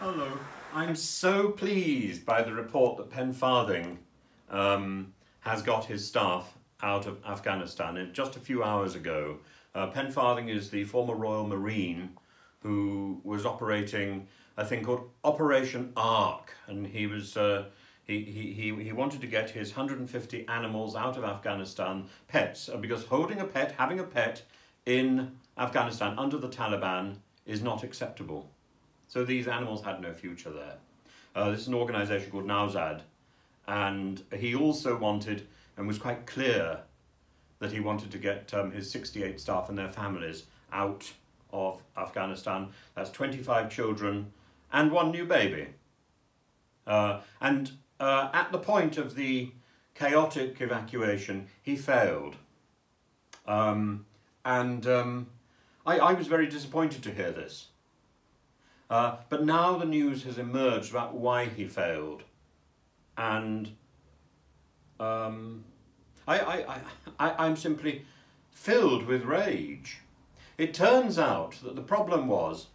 Hello. I'm so pleased by the report that Pen Farthing um, has got his staff out of Afghanistan. just a few hours ago, uh, Pen Farthing is the former Royal Marine who was operating a thing called Operation Ark, and he was uh, he, he, he, he wanted to get his 150 animals out of Afghanistan, pets, because holding a pet, having a pet in Afghanistan under the Taliban is not acceptable. So these animals had no future there. Uh, this is an organisation called Nowzad, and he also wanted and was quite clear that he wanted to get um, his 68 staff and their families out of Afghanistan. That's 25 children and one new baby. Uh, and uh, at the point of the chaotic evacuation, he failed. Um, and um, I, I was very disappointed to hear this. Uh, but now the news has emerged about why he failed. And um, I, I, I, I'm simply filled with rage. It turns out that the problem was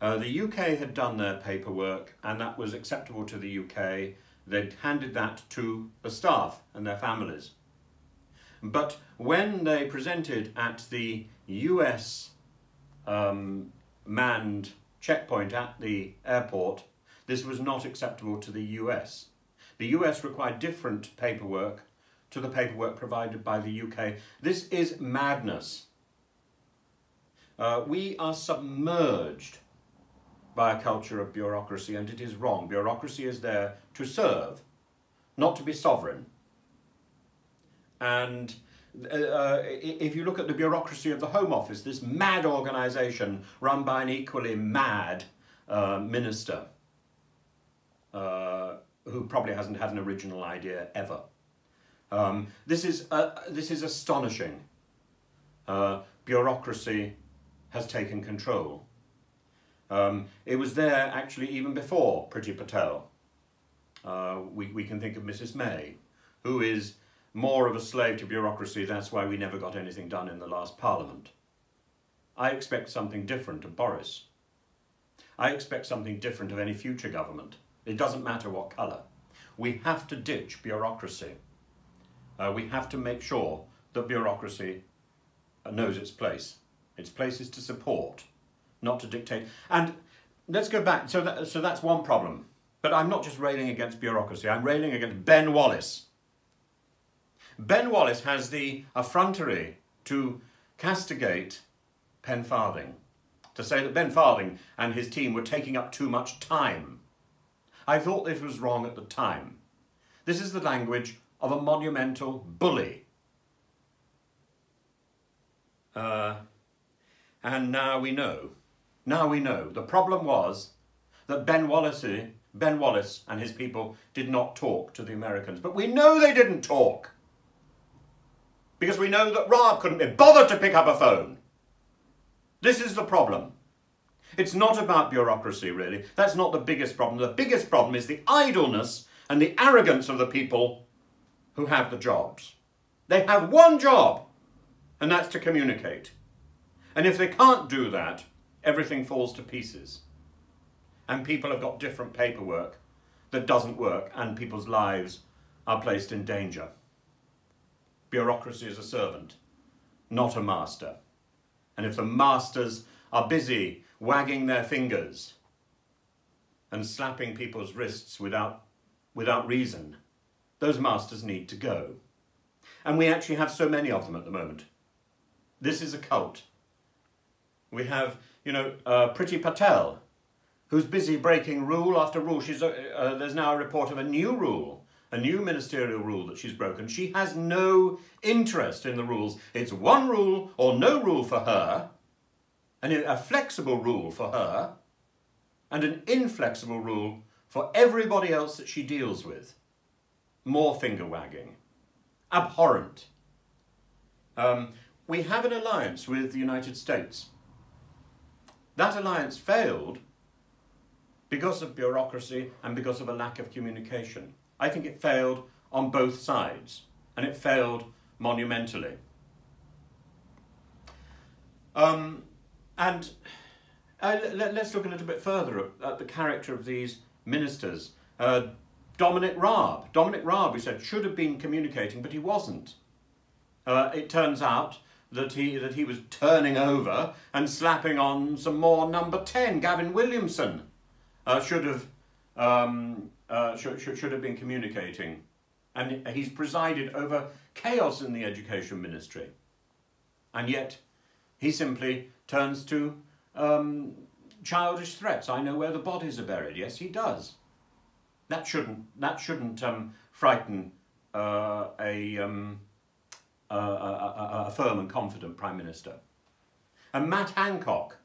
uh, the UK had done their paperwork and that was acceptable to the UK. They'd handed that to the staff and their families. But when they presented at the US um, manned checkpoint at the airport, this was not acceptable to the US. The US required different paperwork to the paperwork provided by the UK. This is madness. Uh, we are submerged by a culture of bureaucracy and it is wrong. Bureaucracy is there to serve, not to be sovereign. And uh, uh if you look at the bureaucracy of the Home Office, this mad organisation run by an equally mad uh, minister uh, who probably hasn't had an original idea ever. Um, this, is, uh, this is astonishing. Uh, bureaucracy has taken control. Um, it was there actually even before Priti Patel. we, we can think of Mrs May, who is more of a slave to bureaucracy, that's why we never got anything done in the last parliament. I expect something different of Boris. I expect something different of any future government. It doesn't matter what colour. We have to ditch bureaucracy. Uh, we have to make sure that bureaucracy knows its place. Its place is to support, not to dictate. And let's go back. So, that, so that's one problem. But I'm not just railing against bureaucracy. I'm railing against Ben Wallace. Ben Wallace has the effrontery to castigate Pen Farthing, to say that Pen Farthing and his team were taking up too much time. I thought this was wrong at the time. This is the language of a monumental bully. Uh, and now we know. Now we know. The problem was that Ben Wallace, Ben Wallace and his people did not talk to the Americans. But we know they didn't talk because we know that Raab couldn't be bothered to pick up a phone. This is the problem. It's not about bureaucracy, really. That's not the biggest problem. The biggest problem is the idleness and the arrogance of the people who have the jobs. They have one job, and that's to communicate. And if they can't do that, everything falls to pieces. And people have got different paperwork that doesn't work, and people's lives are placed in danger bureaucracy is a servant, not a master. And if the masters are busy wagging their fingers and slapping people's wrists without, without reason, those masters need to go. And we actually have so many of them at the moment. This is a cult. We have, you know, uh, Priti Patel, who's busy breaking rule after rule. She's, uh, uh, there's now a report of a new rule a new ministerial rule that she's broken. She has no interest in the rules. It's one rule or no rule for her, and a flexible rule for her, and an inflexible rule for everybody else that she deals with. More finger wagging. Abhorrent. Um, we have an alliance with the United States. That alliance failed because of bureaucracy and because of a lack of communication. I think it failed on both sides, and it failed monumentally. Um, and Uh, let, us look a little bit further at, at the character of these ministers. Uh, Dominic Raab. Dominic Raab, we said, should have been communicating, but he wasn't. Uh, it turns out that he, that he was turning over and slapping on some more number 10. Gavin Williamson uh, should, have, um, uh, should, should, should have been communicating. And he's presided over chaos in the education ministry. And yet, he simply turns to um, childish threats. I know where the bodies are buried. Yes, he does. That shouldn't, that shouldn't um, frighten uh, a, um, a, a, a firm and confident Prime Minister. And Matt Hancock.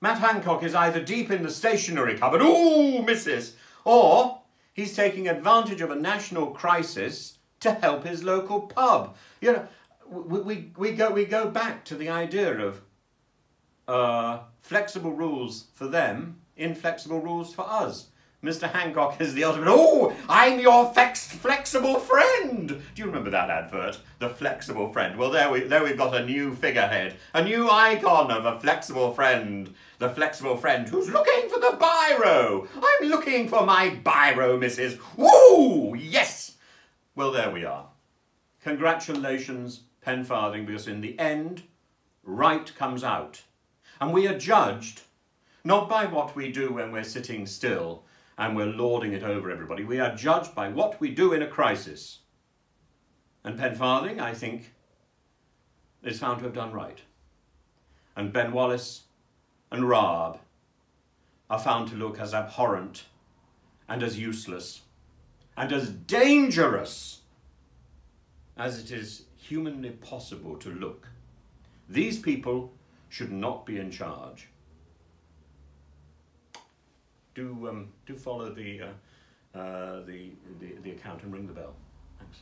Matt Hancock is either deep in the stationery cupboard, ooh, missus, or he's taking advantage of a national crisis to help his local pub. You know, we, we, we, go, we go back to the idea of uh, flexible rules for them, inflexible rules for us. Mr. Hancock is the ultimate, oh, I'm your flex flexible friend. Do you remember that advert? The flexible friend. Well, there, we, there we've got a new figurehead, a new icon of a flexible friend. The flexible friend who's looking for the biro. I'm looking for my biro, missus. Woo, yes. Well, there we are. Congratulations, Pen Farthing, because in the end, right comes out. And we are judged not by what we do when we're sitting still and we're lording it over everybody. We are judged by what we do in a crisis. And Pen Farthing, I think, is found to have done right. And Ben Wallace and Raab are found to look as abhorrent and as useless and as dangerous as it is humanly possible to look. These people should not be in charge. Do, um, do follow the, uh, uh, the, the, the account and ring the bell. Thanks.